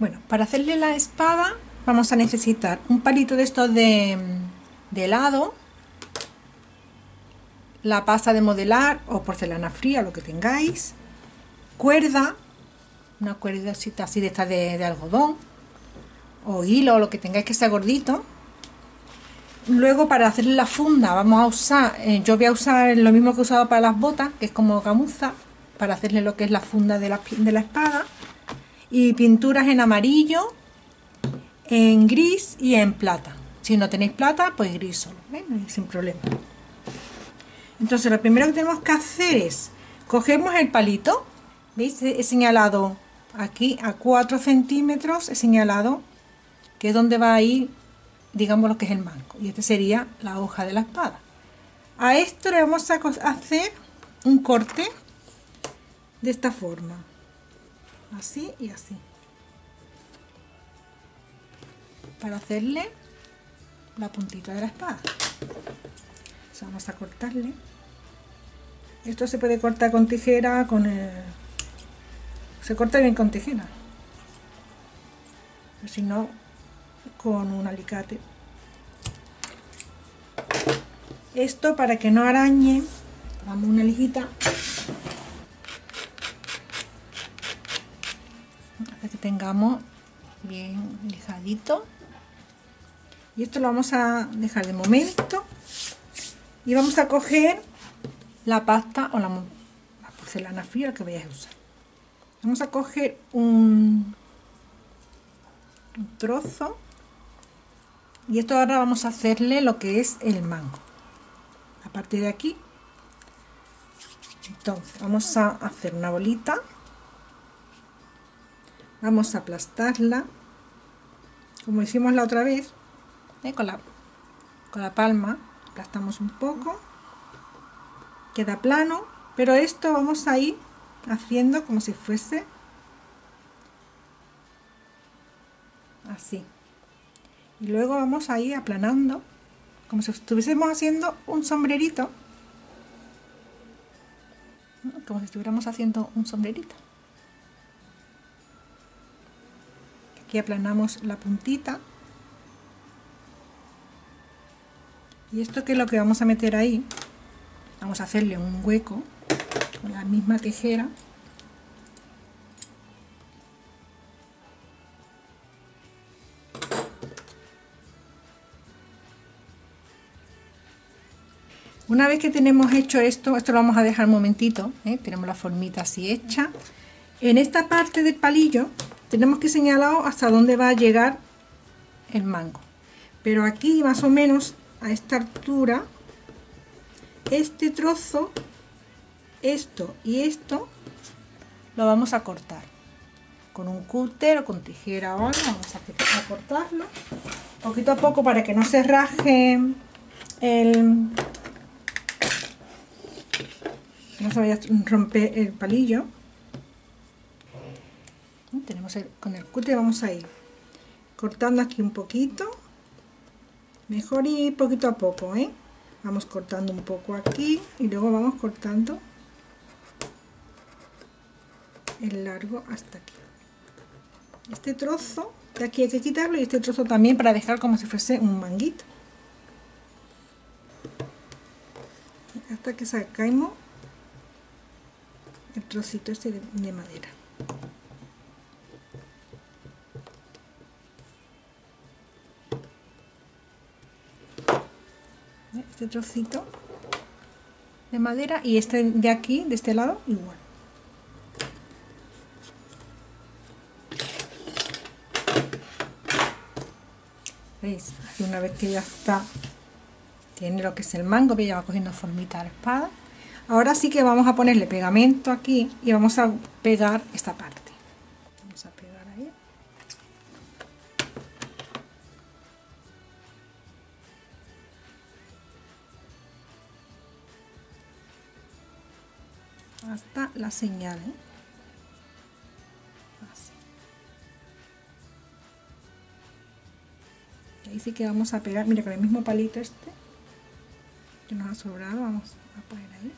Bueno, para hacerle la espada vamos a necesitar un palito de estos de, helado, la pasta de modelar o porcelana fría, lo que tengáis, cuerda, una cuerda así de esta de, de algodón, o hilo, o lo que tengáis que sea gordito. Luego para hacer la funda vamos a usar, eh, yo voy a usar lo mismo que he usado para las botas, que es como gamuza, para hacerle lo que es la funda de la espada. Y pinturas en amarillo, en gris y en plata. Si no tenéis plata, pues gris solo, sin problema. Entonces lo primero que tenemos que hacer es, cogemos el palito, ¿veis? He señalado aquí a 4 centímetros, he señalado que es donde va a ir, digamos lo que es el mango. Y este sería la hoja de la espada. A esto le vamos a hacer un corte de esta forma. Así y así. Para hacerle la puntita de la espada. vamos a cortarle. Esto se puede cortar con tijera, con el... Se corta bien con tijera. si no, con un alicate. Esto para que no arañe, damos una lijita. Para que tengamos bien lijadito. Y esto lo vamos a dejar de momento. Y vamos a coger la pasta o la, porcelana fría que voy a usar. Vamos a coger un, un trozo y esto ahora vamos a hacerle lo que es el mango. A partir de aquí, entonces vamos a hacer una bolita, vamos a aplastarla, como hicimos la otra vez, ¿eh? con, la, con la palma, aplastamos un poco queda plano pero esto vamos a ir haciendo como si fuese así y luego vamos a ir aplanando como si estuviésemos haciendo un sombrerito como si estuviéramos haciendo un sombrerito aquí aplanamos la puntita y esto que es lo que vamos a meter ahí vamos a hacerle un hueco con la misma tijera Una vez que tenemos hecho esto, esto lo vamos a dejar un momentito, ¿eh? tenemos la formita así hecha. En esta parte del palillo tenemos que señalar hasta dónde va a llegar el mango. Pero aquí más o menos a esta altura este trozo, esto y esto, lo vamos a cortar con un cúter o con tijera o algo, vamos a, cortarlo poquito a poco para que no se raje el no se vaya a romper el palillo tenemos con el cúter vamos a ir cortando aquí un poquito. Mejor ir poquito a poco ¿eh? vamos cortando un poco aquí y luego vamos cortando el largo hasta aquí. Este trozo de aquí hay que quitarlo y este trozo también para dejar como si fuese un manguito. Hasta que sacamos el trocito este de madera este trocito de madera y este de aquí, de este lado, igual. ¿Veis? una vez que ya está, tiene lo que es el mango, que ya va cogiendo formita la espada. Ahora sí que vamos a ponerle pegamento aquí y vamos a pegar esta parte. La señal ¿eh? ahí sí que vamos a pegar mira con el mismo palito este que nos ha sobrado vamos a poner ahí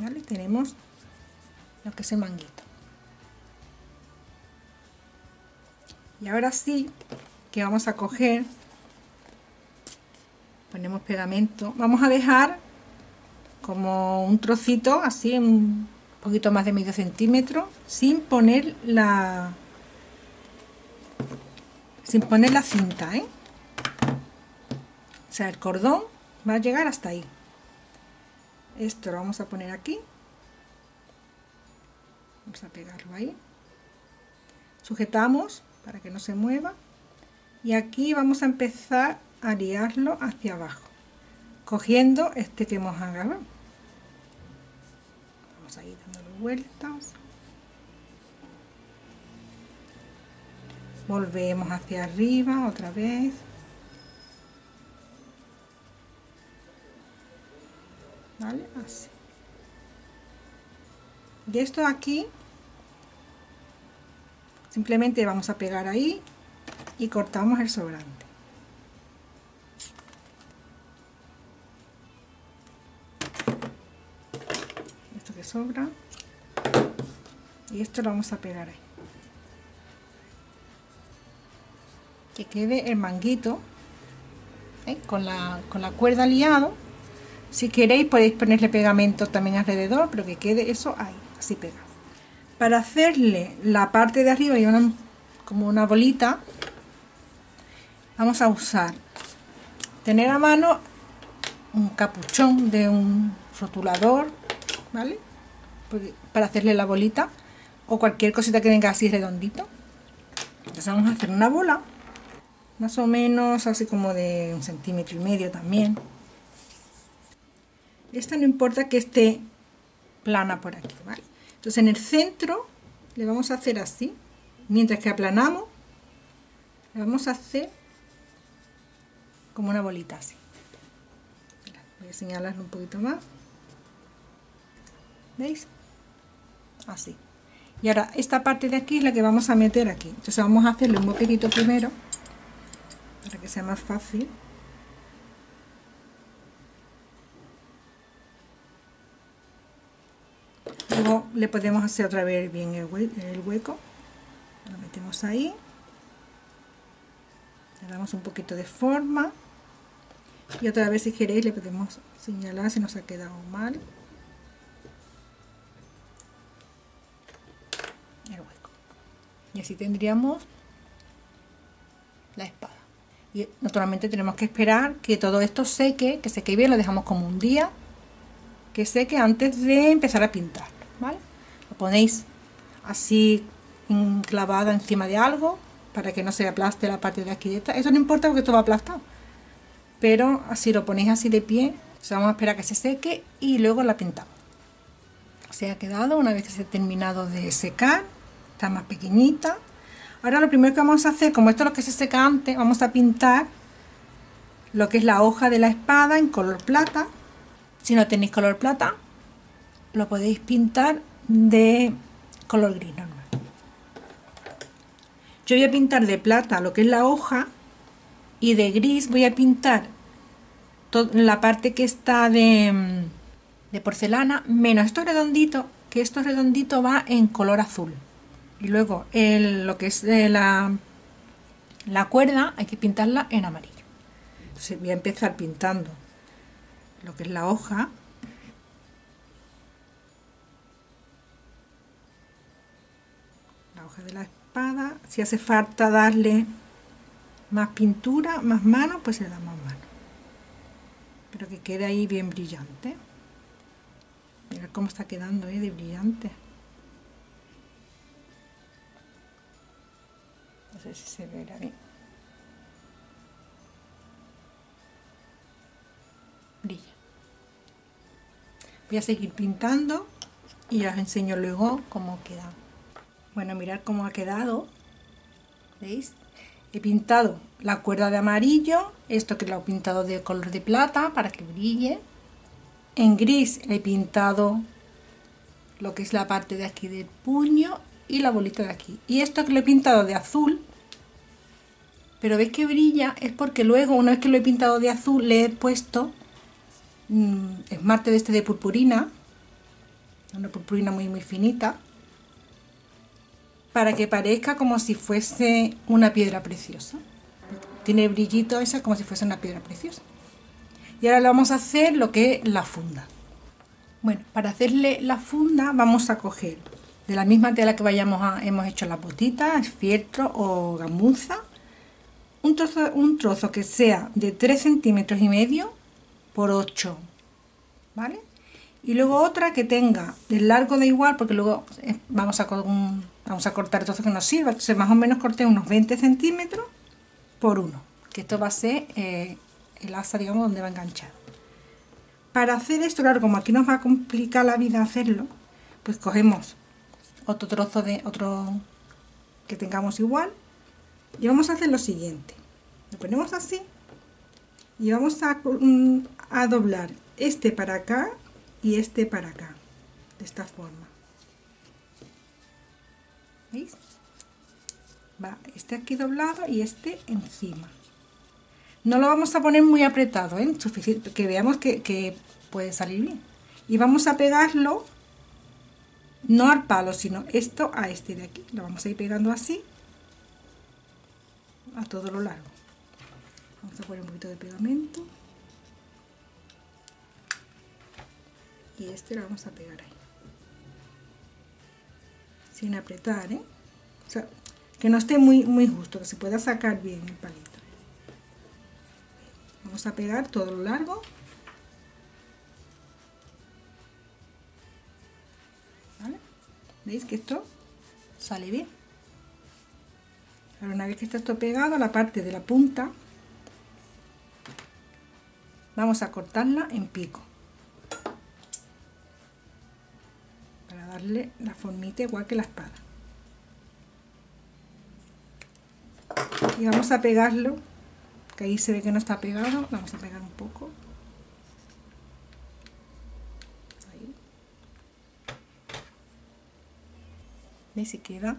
¿Vale? Tenemos lo que es el manguito. Y ahora sí que vamos a coger, ponemos pegamento, vamos a dejar como un trocito así, un poquito más de medio centímetro, sin poner la sin poner la cinta, ¿eh? O sea, el cordón va a llegar hasta ahí. Esto lo vamos a poner aquí. Vamos a pegarlo ahí. Sujetamos para que no se mueva. Y aquí vamos a empezar a liarlo hacia abajo, cogiendo este que hemos agarrado. Vamos a ir dándole vueltas. Volvemos hacia arriba otra vez. ¿Vale? Así. Y esto aquí simplemente vamos a pegar ahí y cortamos el sobrante sobra. Y esto lo vamos a pegar ahí. Que quede el manguito ¿eh? con, la, con la cuerda liado si queréis podéis ponerle pegamento también alrededor pero que quede eso ahí así pegado. Para hacerle la parte de arriba y una, como una bolita vamos a usar tener a mano un capuchón de un rotulador vale para hacerle la bolita o cualquier cosita que venga así redondito entonces vamos a hacer una bola más o menos así como de un centímetro y medio también esta no importa que esté plana por aquí entonces en el centro le vamos a hacer así mientras que aplanamos le vamos a hacer como una bolita así. voy a señalarlo un poquito más. ¿Veis? Así. Y ahora esta parte de aquí es la que vamos a meter aquí. Entonces vamos a hacerle un boquetito primero para que sea más fácil. Luego le podemos hacer otra vez bien el, hueco. Lo metemos ahí. Le damos un poquito de forma y otra vez si queréis le podemos señalar si nos ha quedado mal así tendríamos la espada y naturalmente tenemos que esperar que todo esto seque que seque bien, lo dejamos como un día que seque antes de empezar a pintar ¿vale? lo ponéis así enclavada encima de algo para que no se aplaste la parte de aquí de esta. eso no importa porque esto va aplastado pero así lo ponéis así de pie vamos a esperar que se seque y luego la pintamos se ha quedado una vez que se ha terminado de secar está más pequeñita. Ahora lo primero que vamos a hacer como esto es lo que se seca antes vamos a pintar lo que es la hoja de la espada en color plata. Si no tenéis color plata lo podéis pintar de color gris normal. Yo voy a pintar de plata lo que es la hoja y de gris voy a pintar la parte que está de, de porcelana menos esto redondito que esto redondito va en color azul y luego el, lo que es de la, la cuerda hay que pintarla en amarillo entonces voy a empezar pintando lo que es la hoja la hoja de la espada si hace falta darle más pintura, más mano, pues le damos mano. Pero que quede ahí bien brillante. Mira cómo está quedando ¿eh? de brillante. Sé si se verá bien. Brilla. Voy a seguir pintando y os enseño luego cómo queda. Bueno, mirad cómo ha quedado. ¿Veis? he pintado la cuerda de amarillo, esto que lo he pintado de color de plata para que brille. En gris he pintado lo que es la parte de aquí del puño y la bolita de aquí. Y esto que lo he pintado de azul, pero veis que brilla, es porque luego una vez que lo he pintado de azul le he puesto mmm, de este de purpurina una purpurina muy muy finita, para que parezca como si fuese una piedra preciosa. Tiene brillito esa como si fuese una piedra preciosa. Y ahora le vamos a hacer lo que es la funda. Bueno, para hacerle la funda vamos a coger de la misma tela que vayamos a, hemos hecho las botitas, fieltro o gamuza, un trozo, un trozo que sea de 3 centímetros y medio por 8, ¿vale? Y luego otra que tenga del largo de igual, porque luego eh, vamos a, vamos a cortar trozos que nos sirva, entonces más o menos corté unos 20 centímetros por uno, que esto va a ser eh, el asa, digamos, donde va a enganchar. Para hacer esto, claro, como aquí nos va a complicar la vida hacerlo, pues cogemos otro trozo de otro que tengamos igual y vamos a hacer lo siguiente. Lo ponemos así y vamos a, mm, a doblar este para acá y este para acá, de esta forma. ¿Veis? Va este aquí doblado y este encima. No lo vamos a poner muy apretado, ¿eh? Suficiente, que veamos que, que puede salir bien. Y vamos a pegarlo, no al palo, sino esto a este de aquí. Lo vamos a ir pegando así, a todo lo largo. Vamos a poner un poquito de pegamento. Y este lo vamos a pegar ahí. Sin apretar, ¿eh? O sea, que no esté muy, muy justo, que se pueda sacar bien el palito. Vamos a pegar todo lo largo. ¿Veis que esto sale bien? Ahora una vez que está esto pegado, la parte de la punta vamos a cortarla en pico. Para darle la formita igual que la espada. Y vamos a pegarlo que ahí se ve que no está pegado vamos a pegar un poco. Ahí. ¿Veis si queda?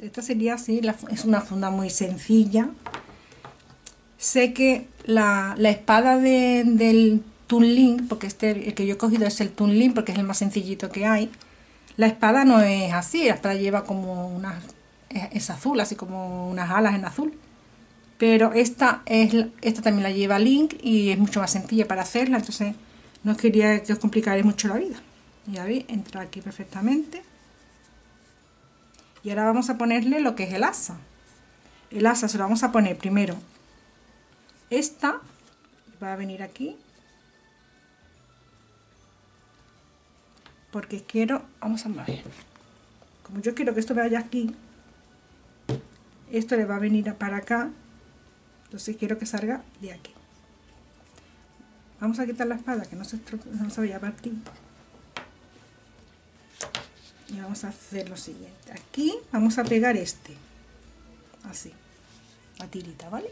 Esta sería así, es una funda muy sencilla sé que la, espada del Tunlin, porque este, el que yo he cogido es el Tunlin porque es el más sencillito que hay, la espada no es así, la espada lleva como unas, es, azul, así como unas alas en azul. Pero esta, es, esta también la lleva Link y es mucho más sencilla para hacerla, entonces no quería que os complicarais mucho la vida. Ya veis, entra aquí perfectamente. Y ahora vamos a ponerle lo que es el asa. El asa se lo vamos a poner primero. Esta va a venir aquí. Porque quiero vamos a mover como yo quiero que esto vaya aquí esto le va a venir para acá. Entonces quiero que salga de aquí. Vamos a quitar la espada que no se, no se vaya a partir y vamos a hacer lo siguiente. Aquí vamos a pegar este. Así. La tirita vale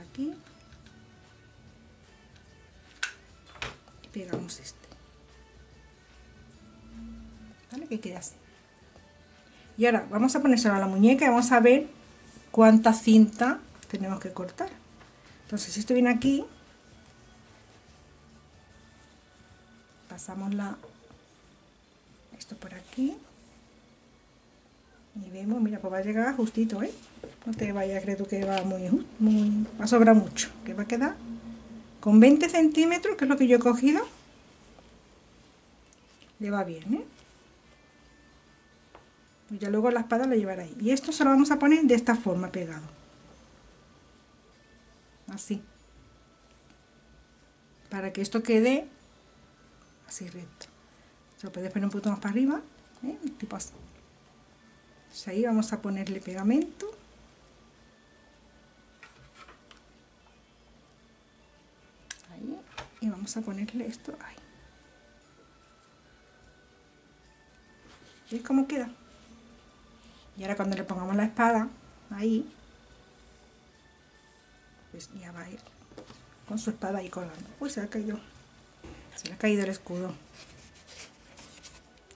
aquí. Y pegamos este. ¿vale? que quede así. Y ahora vamos a ponérselo a la muñeca y vamos a ver cuánta cinta tenemos que cortar. Entonces esto viene aquí pasamos la esto por aquí y vemos, mira, pues va a llegar justito, ¿eh? No te vayas tú que va muy, muy, va a sobrar mucho, que va a quedar con 20 centímetros, que es lo que yo he cogido, le va bien, ¿eh? Y ya luego la espada la llevará ahí. Y esto se lo vamos a poner de esta forma pegado. Así. Para que esto quede así recto. Se lo puedes poner un poquito más para arriba, ¿eh? tipo así. Pues ahí vamos a ponerle pegamento. Ahí. Y vamos a ponerle esto ahí. ¿Veis cómo queda? Y ahora cuando le pongamos la espada, ahí, pues ya va a ir con su espada ahí colgando. Uy, se ha caído se le ha caído el escudo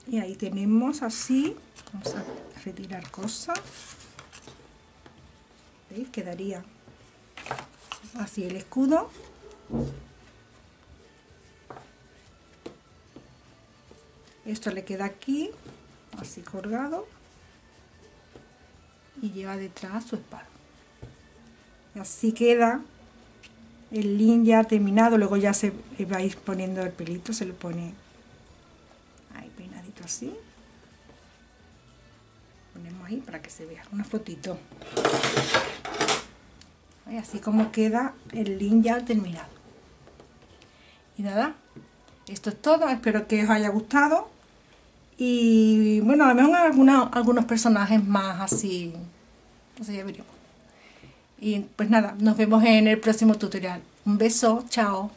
y ahí tenemos así vamos a retirar cosas ¿Veis? quedaría así el escudo esto le queda aquí así colgado y lleva detrás su espada. así queda el lin ya terminado luego ya se va a ir poniendo el pelito se le pone ahí peinadito así ponemos ahí para que se vea una fotito así como queda el lin ya terminado y nada esto es todo espero que os haya gustado y bueno, a lo mejor alguna, algunos personajes más así. No sé, ya veremos. Y pues nada, nos vemos en el próximo tutorial. Un beso, chao.